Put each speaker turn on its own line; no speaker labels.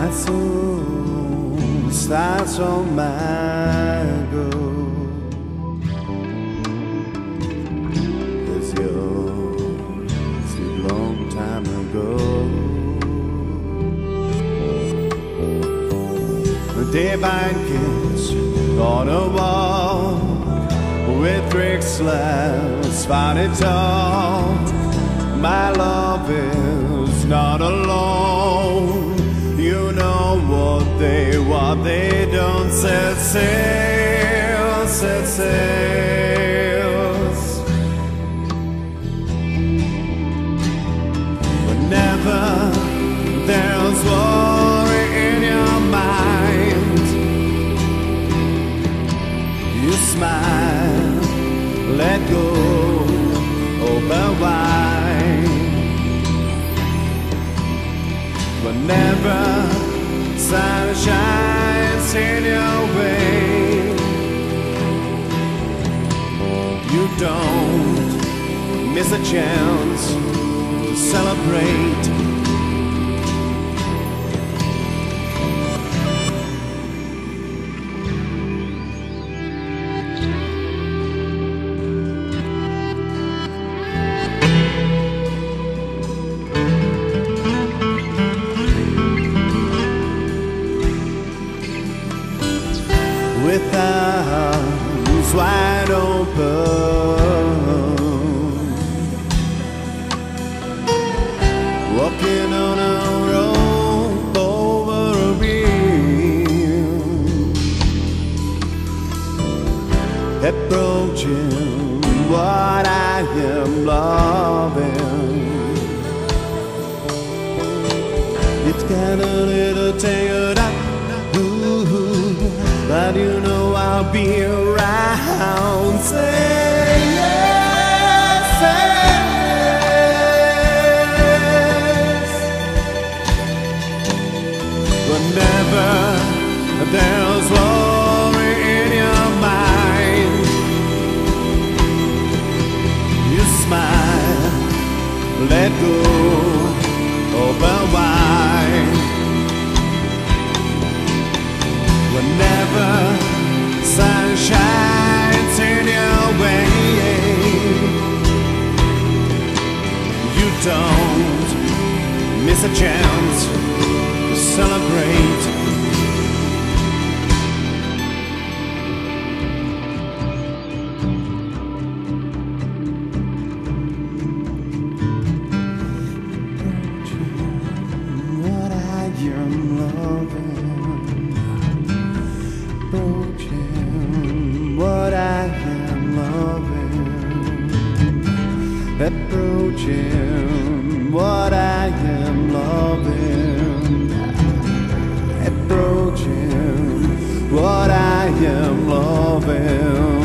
my soul starts on my go. It's yours a long time ago. The divine kiss on a wall with brick slabs, found it all. My love is not alone. They what they don't set sail, set sails. Whenever there's worry in your mind, you smile, let go, open wide. Whenever sun in your way, you don't miss a chance to celebrate. With arms wide open, walking on a rope over a beam, approaching what I am loving. It's got a little tangled up, but you know I'll be around. Say yes, yes. Whenever there's worry in your mind, you smile, let go, open wide. Whenever shines in your way, you don't miss a chance to celebrate. Approaching what I am loving, approaching what I am loving.